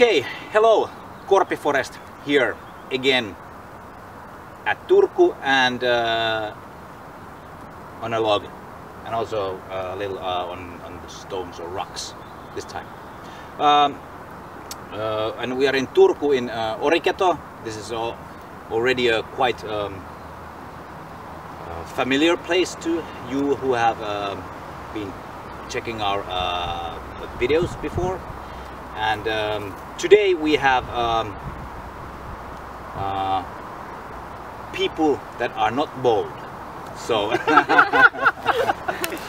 Okay, hello, Korpi ForRest here again at Turku and uh, on a log and also a little uh, on, on the stones or rocks this time. Um, uh, and we are in Turku in uh, Oriketo. This is already a quite um, uh, familiar place to you who have um, been checking our uh, videos before. And um, today we have um, uh, people that are not bold. So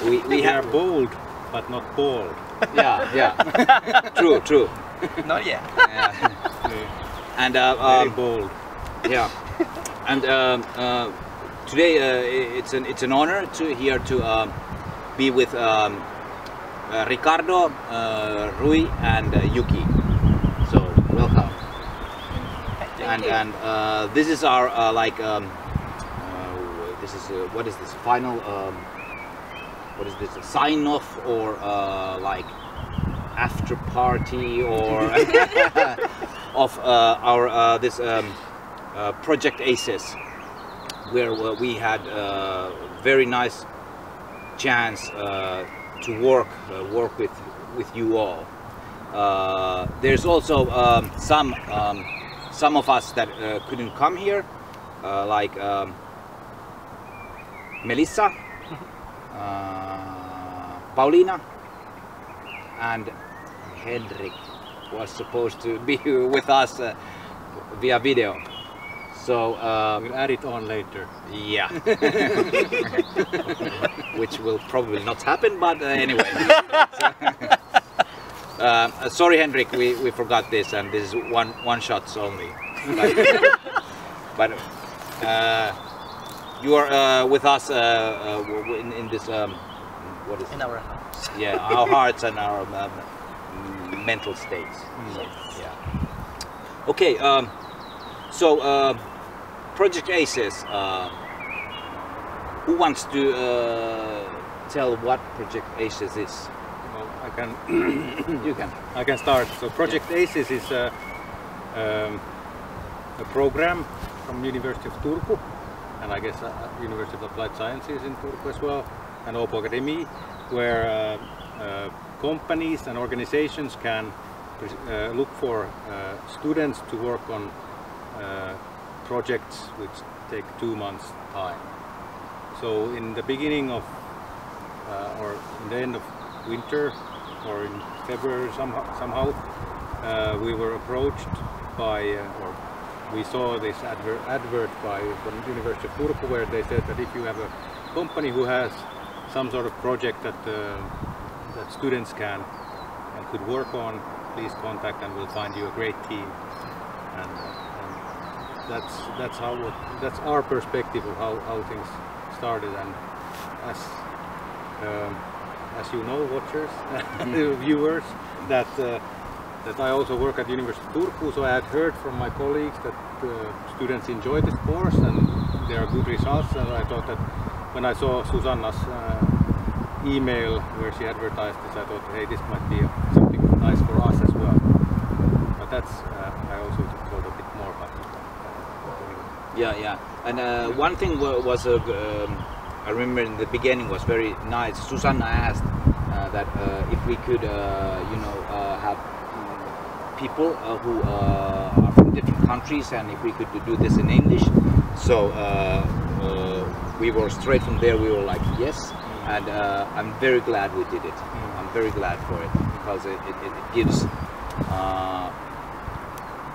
we, we We are have bold, but not bold. yeah yeah true true Not yet. yeah. and uh, Very um, bold. yeah and um, uh, today uh, it's an it's an honor to here to um, be with um, Ricardo, uh, Rui, and uh, Yuki. So welcome. and and uh, this is our uh, like um, uh, this is uh, what is this final um, what is this a sign off or uh, like after party or of uh, our uh, this um, uh, project ACES where uh, we had uh, very nice chance uh, to work uh, work with with you all. Uh, there's also um, some um, some of us that uh, couldn't come here, like um, Melissa, Paulina, and Henrik was supposed to be with us via video. So uh, We'll add it on later. yeah. Which will probably not happen, but uh, anyway. Uh, sorry, Henrik, we, we forgot this, and this is one one shots only. But, but uh, you are uh, with us uh, uh, w- w- in, in this um, what is In it? our house. yeah our hearts and our um, mental states. So, yeah. Okay. Um, so uh, Project ACES. Uh, who wants to uh, tell what Project ACES is? Well, I can You can. I can start. So Project ACES is a, um, a program from University of Turku, and I guess uh, University of Applied Sciences in Turku as well, and Åbo Academy, where uh, uh, companies and organizations can uh, look for uh, students to work on uh, projects which take two months time. So in the beginning of uh, or in the end of winter or in February somehow, somehow uh, we were approached by uh, or we saw this adver- advert by from University of Turku where they said that if you have a company who has some sort of project that uh, that students can and could work on, please contact and we'll find you a great team. And, and that's that's how that's our perspective of how, how things started and as um, as you know, watchers, viewers, that uh, that I also work at the University of Turku, so I had heard from my colleagues that uh, students enjoy this course and there are good results. And I thought that when I saw Susanna's uh, email where she advertised this, I thought, hey, this might be something nice for us as well. But that's uh, I also thought a bit more about it. Yeah, yeah. And uh, one thing was, uh, um, I remember in the beginning was very nice. Susanna asked uh, that uh, if we could, uh, you know, uh, have mm, people uh, who uh, are from different countries and if we could do this in English. So uh, uh, we were straight from there, we were like, yes. And uh, I'm very glad we did it. I'm very glad for it because it, it, it gives uh,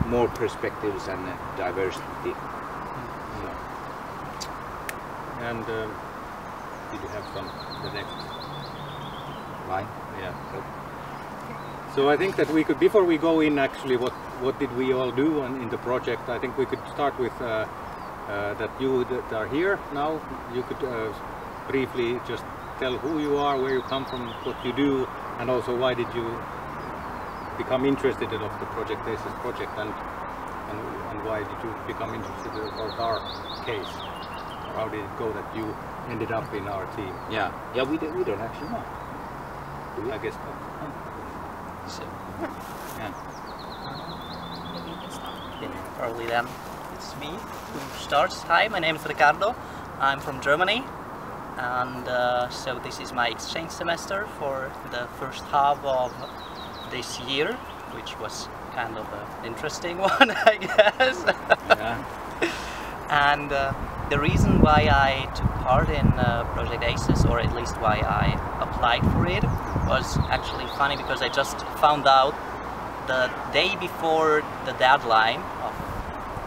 more perspectives and diversity. So, And um, did you have some the next? line. Yeah. So I think that we could, before we go in actually, what what did we all do on, in the project? I think we could start with uh, uh, that you that are here now. You could uh, briefly just tell who you are, where you come from, what you do, and also why did you become interested in of the project ACES project, and and, and why did you become interested in of our case? Or how did it go that you ended up in our team? Yeah, yeah, we, don't- we don't actually know. Do we? I guess not. So, yeah. probably then it's me who starts. Hi, my name is Ricardo. I'm from Germany, and uh, so this is my exchange semester for the first half of this year, which was kind of an interesting one, I guess. Yeah. and uh, the reason why I took part in uh, Project ACES, or at least why I applied for it, was actually funny because I just found out the day before the deadline of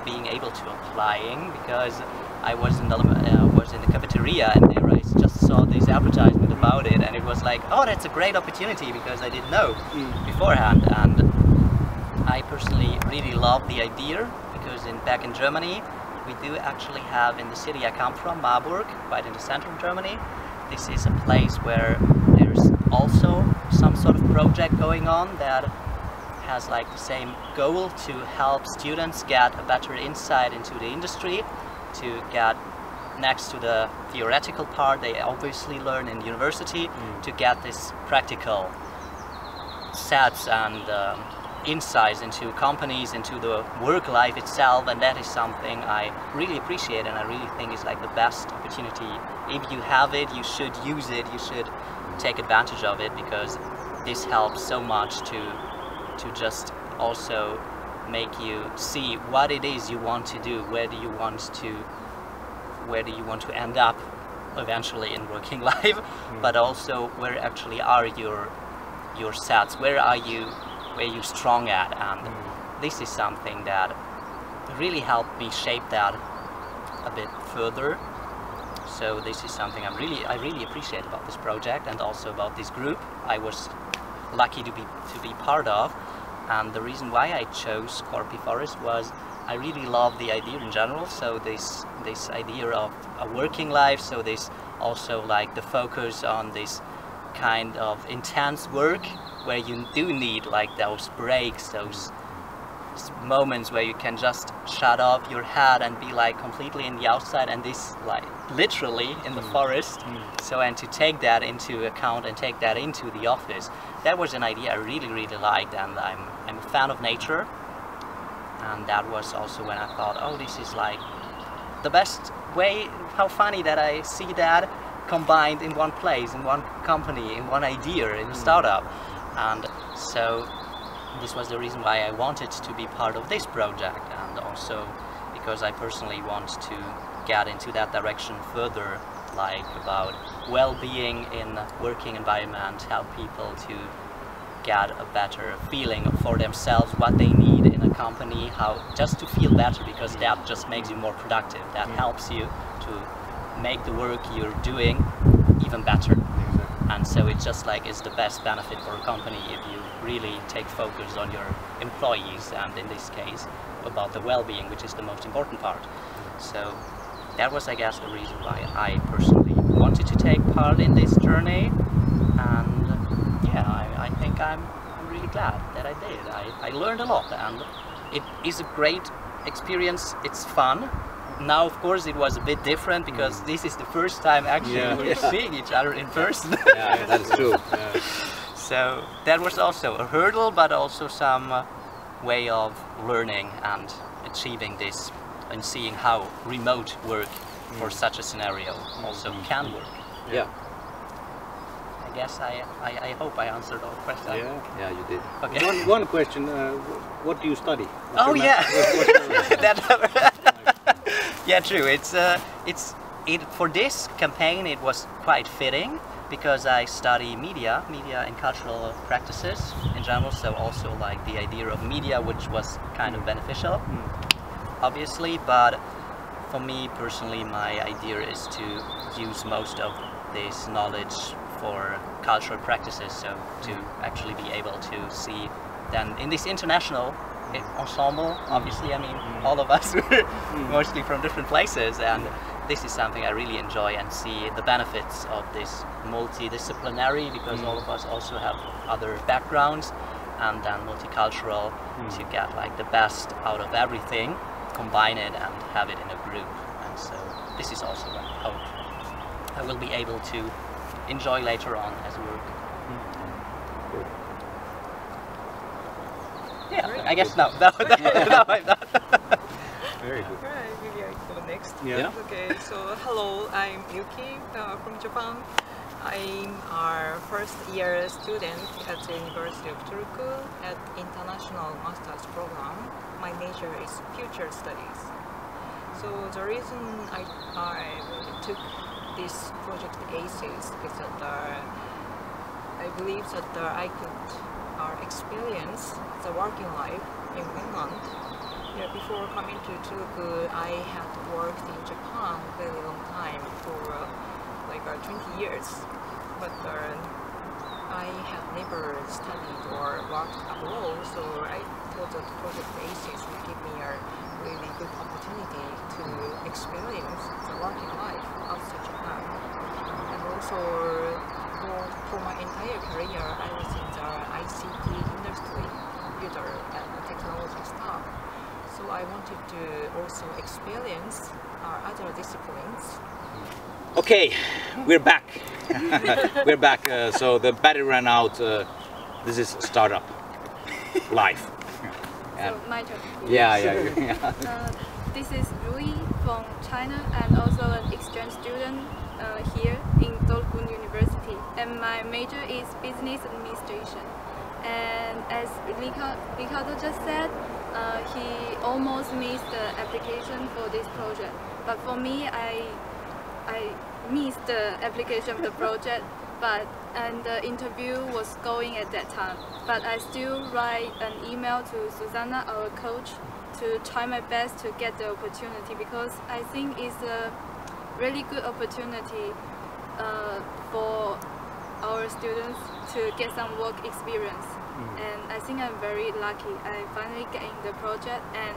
being able to applying because I was in the uh, was in the cafeteria and there I just saw this advertisement about it and it was like oh that's a great opportunity because I didn't know beforehand. And I personally really love the idea because in back in Germany we do actually have in the city I come from Marburg right in the center of Germany this is a place where there's also some sort of project going on that has like the same goal to help students get a better insight into the industry, to get next to the theoretical part they obviously learn in university, Mm. to get this practical sets and um, insights into companies, into the work life itself, and that is something I really appreciate and I really think is like the best opportunity. If you have it, you should use it, you should take advantage of it because this helps so much to to just also make you see what it is you want to do, where do you want to where do you want to end up eventually in working life, hmm. but also where actually are your your sets, where are you where you're strong at and mm. this is something that really helped me shape that a bit further. So this is something I'm really I really appreciate about this project and also about this group I was lucky to be to be part of. And the reason why I chose Korpi ForRest was I really love the idea in general. So this this idea of a working life. So this also like the focus on this kind of intense work where you do need like those breaks, those moments where you can just shut off your head and be like completely in the outside and this like literally in the mm. forest. Mm. So and to take that into account and take that into the office that was an idea i really really liked and i'm i'm a fan of nature. And that was also when i thought oh this is like the best way how funny that i see that combined in one place in one company in one idea in a mm. startup and so this was the reason why I wanted to be part of this project and also because I personally want to get into that direction further like about well-being in working environment help people to get a better feeling for themselves what they need in a company how just to feel better because that just makes you more productive. That helps you to make the work you're doing even better and so it's just like it's the best benefit for a company if you really take focus on your employees and in this case about the well-being which is the most important part. So that was i guess the reason why i personally wanted to take part in this journey. And yeah i, I think I'm, I'm really glad that i did. I, I learned a lot and it is a great experience. It's fun now of course it was a bit different because this is the first time actually Yeah. we're seeing each other in person yeah, that's true. Yeah. so that was also a hurdle, but also some uh, way of learning and achieving this and seeing how remote work for such a scenario also can work. Yeah, I guess I, I, I hope I answered all questions. Yeah. yeah, you did. Okay. One, one question, uh, what do you study? What's Oh yeah, what- what's your- That- yeah, true. It's uh, it's it for this campaign. It was quite fitting because I study media, media and cultural practices in general. So also like the idea of media, which was kind of beneficial, obviously. But for me personally, my idea is to use most of this knowledge for cultural practices. So to actually be able to see then in this international ensemble, mm. obviously, I mean, mm. all of us were mm. mostly from different places, and this is something I really enjoy and see the benefits of this multidisciplinary because all of us also have other backgrounds and then multicultural to get like the best out of everything, combine it and have it in a group. And so this is also what I hope I will be able to enjoy later on as work. Yeah, I guess no, no, no, no, I'm not. Very good. Right, maybe I go next. Yeah. Yeah. Okay, so hello, I'm Yuki uh, from Japan. I'm our first year student at the University of Turku at International Masters Program. My major is Future Studies. So the reason I, I took this project ACES is that uh, I believe that uh, I could uh, experience the working life in Finland. Yeah, before coming to Turku, I had worked in Japan a very long time for uh, like uh, 20 years, but uh, I have never studied or worked abroad, so I thought that Project ACES would give me a really good opportunity to experience the working life outside Japan. And also for, for my entire career, I was ICT industry, computer and technology stuff. So I wanted to also experience uh, other disciplines. Okay, we're back. we're back. Uh, so the battery ran out. Uh, this is startup life. And So my turn. yeah, yeah, yeah. Uh, this is Rui from China and also an exchange student uh, here in Turku University. And my major is business administration. And as Ricardo just said, uh, he almost missed the application for this project. But for me, I I missed the application of the project, but and the interview was going at that time. But I still write an email to Susanna, our coach, to try my best to get the opportunity because I think it's a really good opportunity uh, for our students to get some work experience. And I think I'm very lucky. I finally get in the project and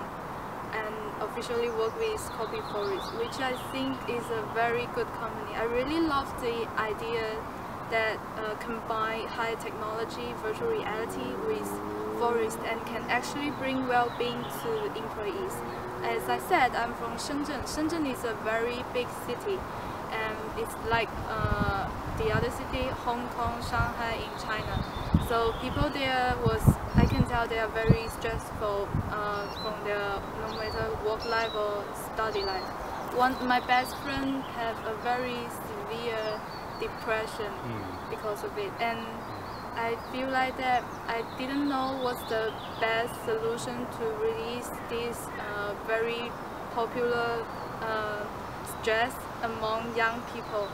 and officially work with Korpi ForRest, which I think is a very good company. I really love the idea that uh, combine high technology, virtual reality with forest and can actually bring well-being to employees. As I said, I'm from Shenzhen. Shenzhen is a very big city and it's like uh, the other city, Hong Kong, Shanghai in China. So people there was, I can tell they are very stressful uh, from their no matter work life or study life. One, my best friend have a very severe depression because of it, and I feel like that I didn't know what's the best solution to release this uh, very popular uh, stress among young people.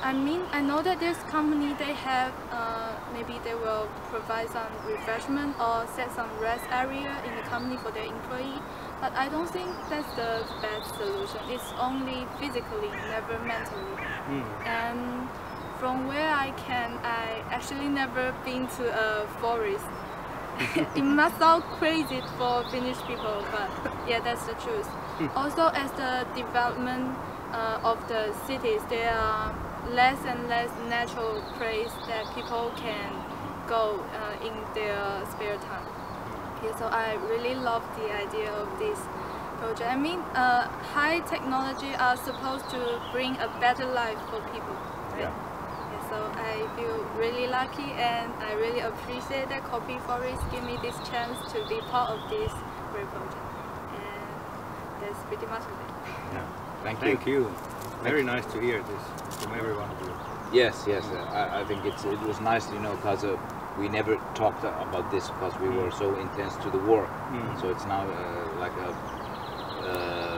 I mean, I know that this company they have uh, maybe they will provide some refreshment or set some rest area in the company for their employee, but I don't think that's the best solution. It's only physically, never mentally. And from where I can, I actually never been to a forest. it must sound crazy for Finnish people, but yeah, that's the truth. Also, as the development uh, of the cities, there are less and less natural place that people can go uh, in their spare time. Okay, so I really love the idea of this project. I mean, uh, high technology are supposed to bring a better life for people. Right? Yeah. Yeah, so I feel really lucky and I really appreciate that Korpi ForRest give me this chance to be part of this great project. And that's pretty much of it. Thank you. Thank you. Very nice to hear this from every one of you. Yes, yes. uh, I, I think it's it was nice, you know, because uh, we never talked about this because we were so intense to the work. Mm. So it's now uh, like a uh,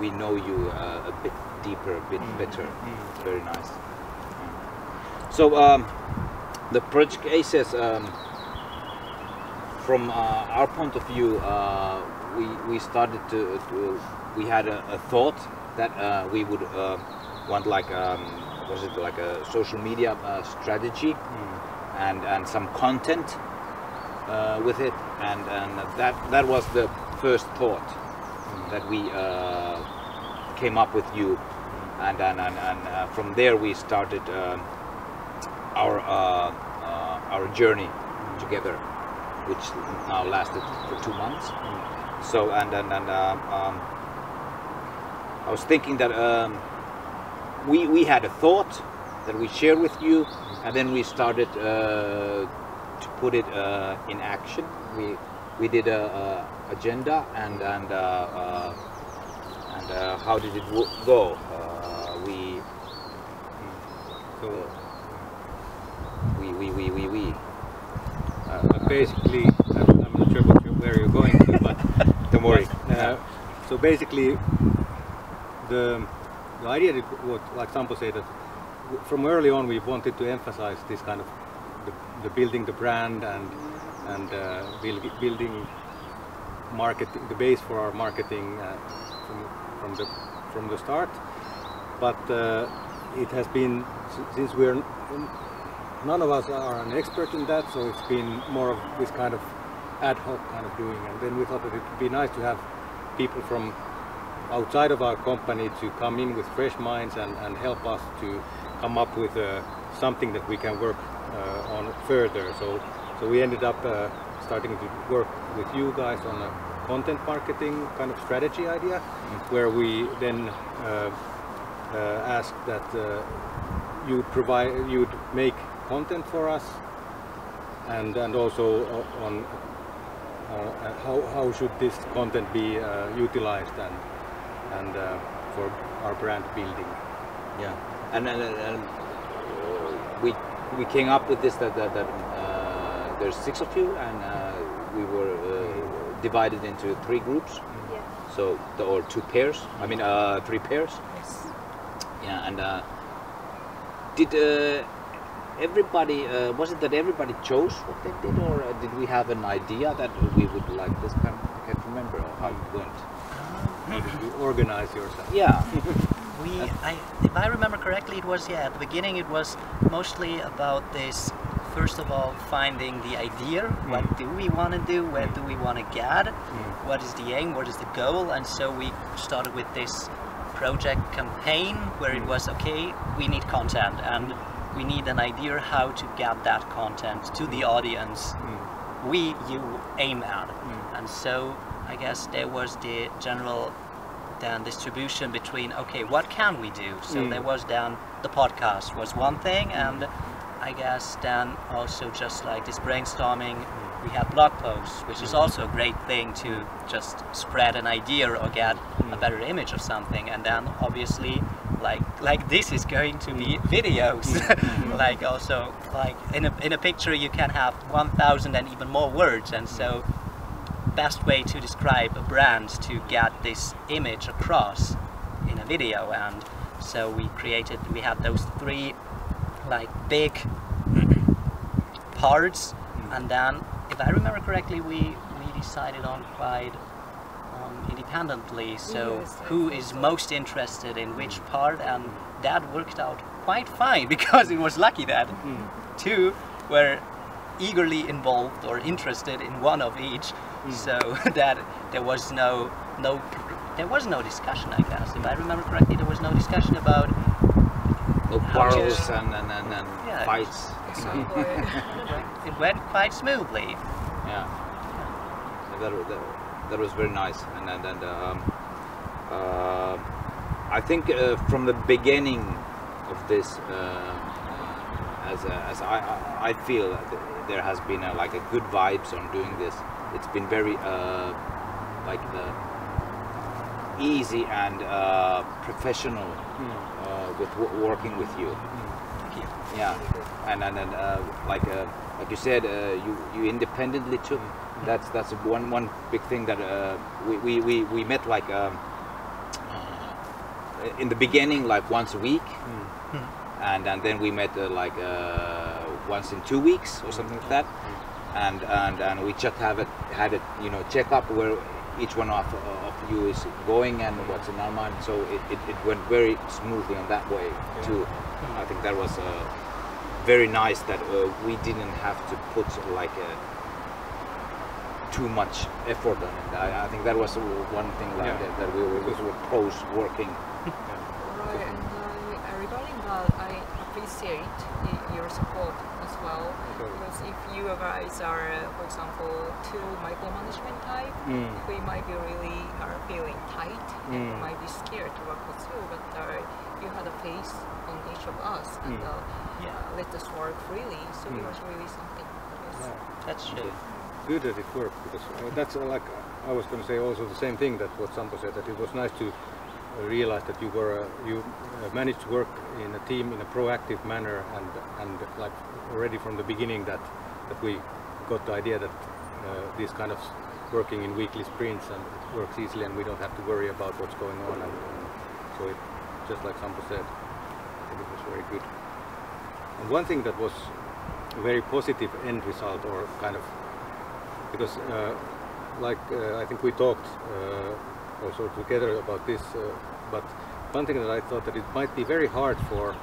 we know you uh, a bit deeper, a bit better. It's very nice. So um, the project ACES, um, from uh, our point of view, uh, we we started to, to we had a, a thought that uh, we would uh, want like um, was it like a social media uh, strategy and and some content uh, with it. And and that that was the first thought that we uh, came up with you. And and and, and uh, from there we started um, our uh, uh, our journey together which now lasted for two months. So and and, and um, um, I was thinking that um, we we had a thought that we shared with you and then we started uh, to put it uh, in action we we did a, a agenda and and uh, uh, and uh, how did it go? Uh, we So we we we we we. uh, basically, I'm, I'm not sure where you're going to, but Don't worry. Uh, so basically, the the idea that what like Sampo said that from early on we wanted to emphasize this kind of the, the building the brand and and uh, build, building marketing the base for our marketing uh, from, from the from the start. But uh, it has been since we're none of us are an expert in that, so it's been more of this kind of ad hoc kind of doing. And then we thought that it would be nice to have people from outside of our company to come in with fresh minds and, and help us to come up with uh, something that we can work uh, on further. So, so we ended up uh, starting to work with you guys on a content marketing kind of strategy idea, where we then uh, uh, asked that uh, you'd provide, you'd make content for us, and and also on uh, how how should this content be uh, utilized and and uh, for our brand building. Yeah, and and, and, and uh, we we came up with this that that, that uh, there's six of you, and uh, we were uh, divided into three groups. Yeah. So the, or two pairs. I mean, uh, three pairs. Yes. Yeah, and uh, did uh, everybody? Uh, was it that everybody chose what they did, or uh, did we have an idea that we would like this? Kind of, I can't remember how it went. How you organize yourself? Yeah. We, I, if I remember correctly, it was yeah. At the beginning, it was mostly about this. First of all, finding the idea. What mm. do we want to do? Where mm. do we want to get? Mm. What is the aim? What is the goal? And so we started with this project campaign where it was okay. We need content, and we need an idea how to get that content to the audience we you aim at. And so I guess there was the general then distribution between okay what can we do? So Mm. there was then the podcast was one thing hmm. and i guess then also just like this brainstorming we had blog posts which is hmm. also a great thing to just spread an idea or get a hmm. better image of something. And then obviously like like this is going to be videos. Like also like in a, in a picture you can have 1000 and even more words. And so best way to describe a brand to get this image across in a video and so we created we had those three like big parts and then if i remember correctly we we decided on quite um, independently so Yes, who is most interested in which part and that worked out quite fine because it was lucky that two were eagerly involved or interested in one of each so that there was no no there was no discussion i guess if i remember correctly there was no discussion about No How to- quarrels and and, and, and Yeah. fights. Exactly. it went quite smoothly Yeah. That, that, that was very nice. And and, and um, uh, I think uh, from the beginning of this, uh, as a, as I, I- I feel that there has been a, like a good vibes on doing this. It's been very uh, like uh, easy and uh, professional uh, with w- working with you. Thank you. Yeah, and and, and uh, like uh, like you said, uh, you you independently took. That's that's one one big thing that uh, we, we, we we met like um, uh, in the beginning like once a week, and and then we met uh, like uh, once in two weeks or something like that, and and and we just have it had it you know check up where each one of, of you is going and what's in our mind. So it, it, it went very smoothly in that way too. I think that was uh, very nice that uh, we didn't have to put like a, too much effort on it. I, I think that was uh, one thing like Yeah. that, that we were, we were pros working. Right, and uh, regarding that, I appreciate your support as well. Because if you guys are, uh, for example, too micromanagement type, Mm. we might be really are feeling tight and Mm. might be scared to work with you. But uh, you had a face on each of us and Mm. uh, Yeah. uh, let us work freely. So it Mm. was really something. Yes. That's true. good that it worked because uh, that's uh, like I was going to say also the same thing that what Sampo said that it was nice to uh, realize that you were uh, you uh, managed to work in a team in a proactive manner and and like already from the beginning that that we got the idea that uh, this kind of working in weekly sprints and it works easily and we don't have to worry about what's going on and, and so it just like Sampo said I think it was very good. And one thing that was a very positive end result or kind of because uh, like uh, I think we talked uh, also together about this uh, but one thing that I thought that it might be very hard for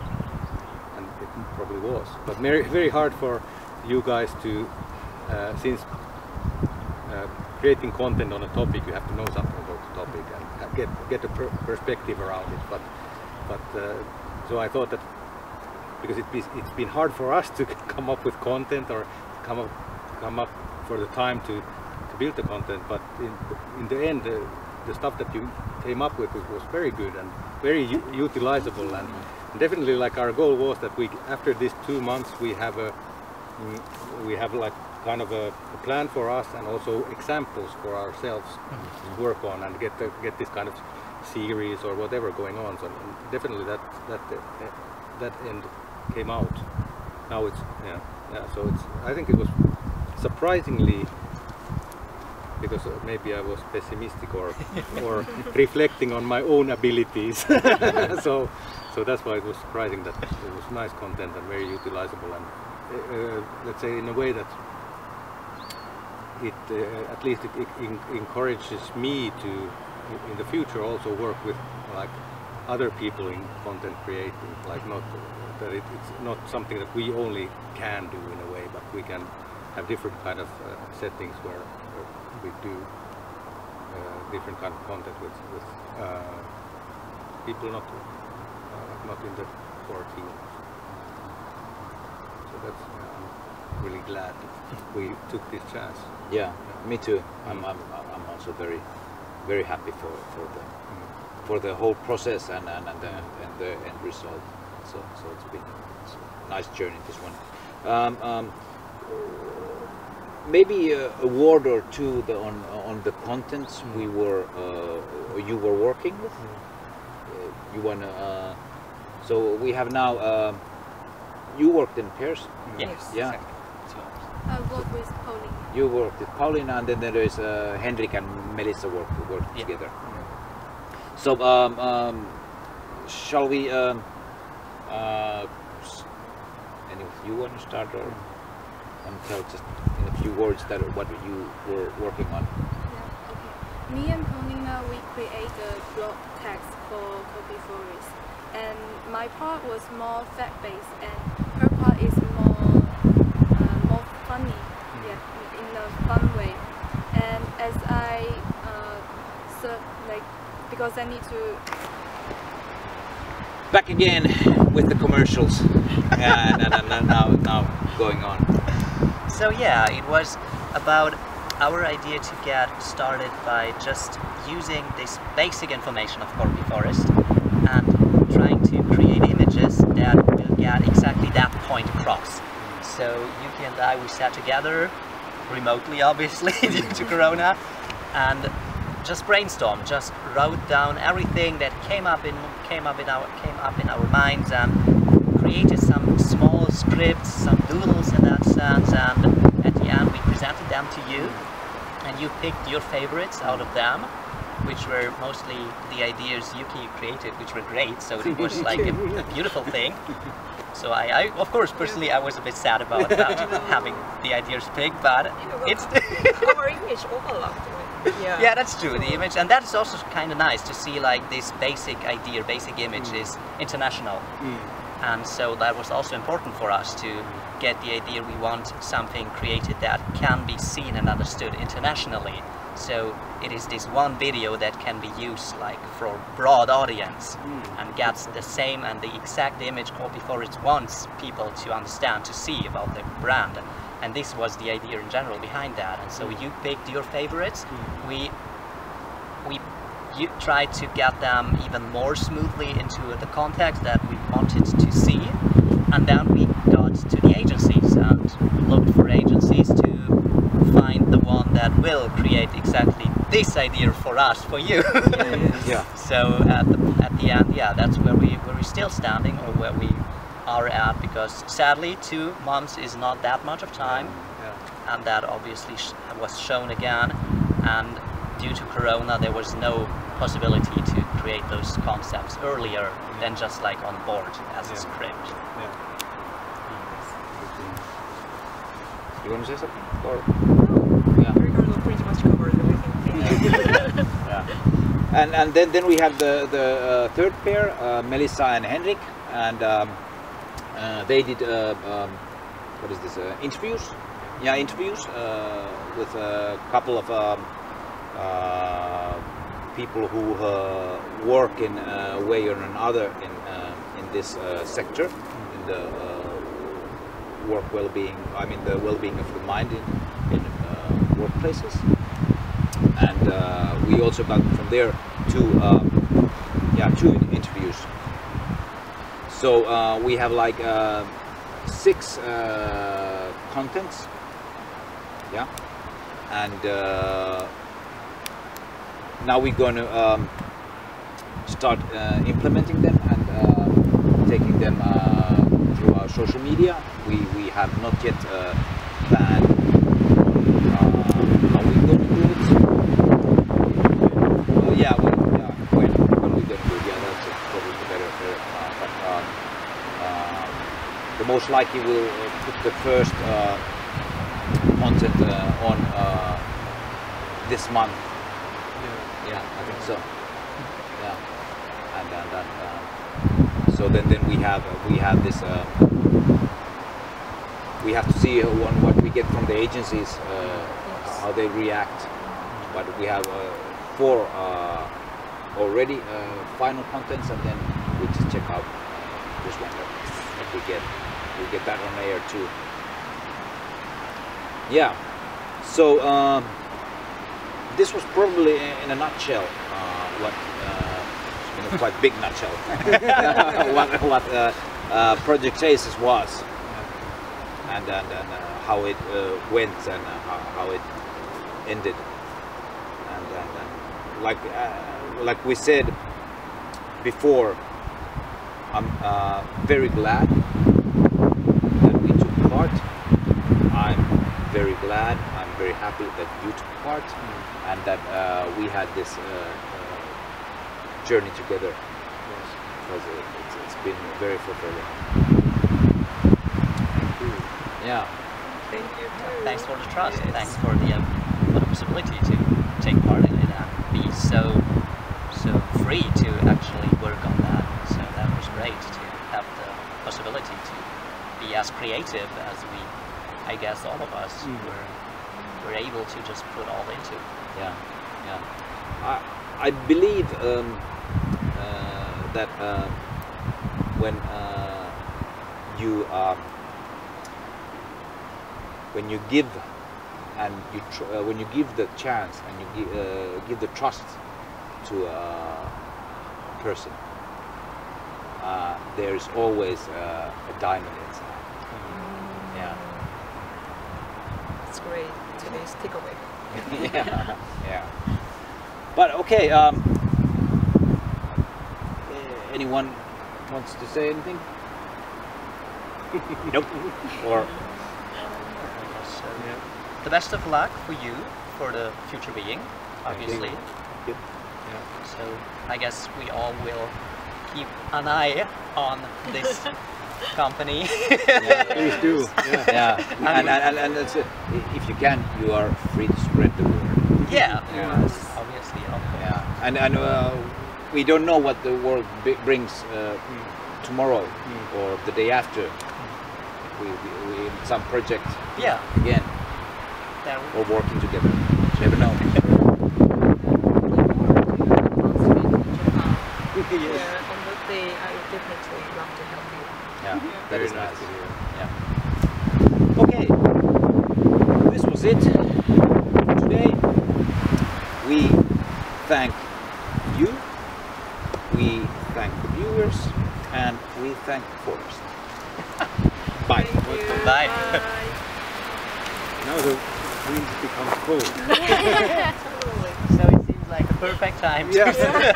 probably was but very very hard for you guys to uh, since uh, creating content on a topic you have to know something about the topic and get get a per perspective around it but but uh, so I thought that because it be, it's been hard for us to come up with content or come up come up for the time to to build the content but in in the end uh, the stuff that you came up with was very good and very utilizable and definitely like our goal was that we after these two months we have a mm, we have like kind of a, a, plan for us and also examples for ourselves mm -hmm. to work on and get the, get this kind of series or whatever going on so definitely that that uh, that end came out now it's yeah yeah so it's I think it was surprisingly because maybe I was pessimistic or or reflecting on my own abilities. so so that's why it was surprising that it was nice content and very utilizable and uh, uh let's say in a way that it uh, at least it, it encourages me to in the future also work with like other people in content creating like not that it, it's not something that we only can do in a way but we can have different kind of uh, settings where we do uh, different kind of content with, with uh, people not not in the core team. So that's I'm really glad we took this chance. Yeah, me too. I'm, I'm, I'm also very very happy for, for the mm. for the whole process and and, and, the, and the end result. So so it's been it's a nice journey this one. Um, um, maybe a, a, word or two the, on on the contents we were uh, you were working with. Uh, you wanna? Uh, so we have now. Uh, you worked in pairs. Yes. Yeah. Exactly. I worked with Paulina. You worked with Paulina, and then there is uh, Henrik and Melissa work work yeah. together. So um, um, shall we? Um, uh, any of you want to start or? and tell just in a few words that what you were working on. Yeah, okay. Me and Paulina, we create the blog text for Korpi ForRest. And my part was more fact-based and her part is more uh, more funny, mm. yeah, in a fun way. And as I, uh, so like, because I need to back again with the commercials yeah, and, and, and, now, now going on so yeah, it was about our idea to get started by just using this basic information of Korpi ForRest and trying to create images that will get exactly that point across. So Yuki and I, we sat together, remotely obviously due to Corona, and just brainstormed, just wrote down everything that came up in came up in our came up in our minds and created some small scripts, some doodles in that sense, and at the end we presented them to you, and you picked your favorites out of them, which were mostly the ideas Yuki created, which were great, so it was like a, a beautiful thing. So I, I, of course, personally, I was a bit sad about that, having the ideas picked, but it's... our image overlapped yeah. yeah, that's true. The image, and that's also kind of nice to see like this basic idea, basic image mm. is international. Mm and so that was also important for us to get the idea we want something created that can be seen and understood internationally so it is this one video that can be used like for broad audience mm. and gets the same and the exact image Korpi ForRest wants people to understand to see about the brand and this was the idea in general behind that and so mm. you picked your favorites mm. we we you try to get them even more smoothly into the context that we wanted to see and then we got to the agencies and looked for agencies to find the will create exactly this idea for us, for you. Yeah. So at the, at the end, yeah, that's where we where we're still standing or where we are at because sadly two months is not that much of time Yeah. and that obviously sh- was shown again and due to corona there was no possibility to create those concepts earlier than just like on board as a script. Yeah. Hmm. You want to say something? Or Yeah. Ricardo pretty much covered everything. yeah. And and then then we have the the uh, third pair, uh, Melissa and Henrik, and um, uh, they did uh, um, what is this? Uh, interviews. Yeah, interviews uh, with a couple of um, uh, people who uh, work in a way or another in uh, in this uh, sector, in the uh, work well-being. I mean, the well-being of the mind workplaces. And uh, we also got from there two, um, yeah, two interviews. So uh, we have like uh, six uh, contents, yeah, and uh, now we're going to um, start uh, implementing them and taking them through our social media. We we have not yet planned uh, how we're going to do it. Uh, yeah, we, yeah, when when we're going to do it? Yeah, that's uh, probably the better. better uh, but um, uh, the most likely we'll uh, put the first uh, content uh, on uh, this month. Yeah, I think so. Yeah, and that. Uh, so then, then we have uh, we have this. Uh, we have to see uh, one, what we get from the agencies, uh, Yes. how they react. But we have uh, four uh, already uh, final contents, and then we just check out this one that, that we get. We get that on air too. Yeah. So. Um, this was probably in a nutshell uh, what uh, in a quite big nutshell what, what uh, uh, Project Aces was and and, and uh, how it uh, went and how, how it ended and, and, and like like we said before I'm very glad that we took part I'm very glad I'm very happy that you took part and that uh, we had this uh, uh, journey together Yes. because it, it's, it's been very fulfilling. Yeah, Thank you too. Thanks for the trust. Yes. Thanks for the, um, for the possibility to take part in it and be so so free to actually work on that. So that was great to have the possibility to be as creative as we, I guess, all of us Mm. were were able to just put all into. yeah, yeah. I I believe um, uh, that uh, when uh, you um, when you give and you tr- uh, when you give the chance and you uh, give the trust to a person, uh, there is always uh, a diamond inside. Yeah. It's great. Today's takeaway. yeah, yeah. But okay. Um, anyone wants to say anything? nope. Or So the best of luck for you for the future being, Thank you. obviously. you. So I guess we all will keep an eye on this company. yeah, Please do. Yeah. yeah, and and, and, and it's, uh, if you can, you are free to spread the word. yeah, Yes. obviously. Of course. Yeah, and and uh, we don't know what the world b- brings uh, tomorrow or the day after. We, we, we some project Yeah, again there or working together. Never know. Yeah, on that day, I would definitely love to help you. Yeah, that Very is nice nice. to hear. Yeah. Okay, this was it today. We thank you, we thank the viewers, and we thank the forest. Bye. Thank you. Bye. Now the dreams become true. So it seems like the perfect time. to Yeah.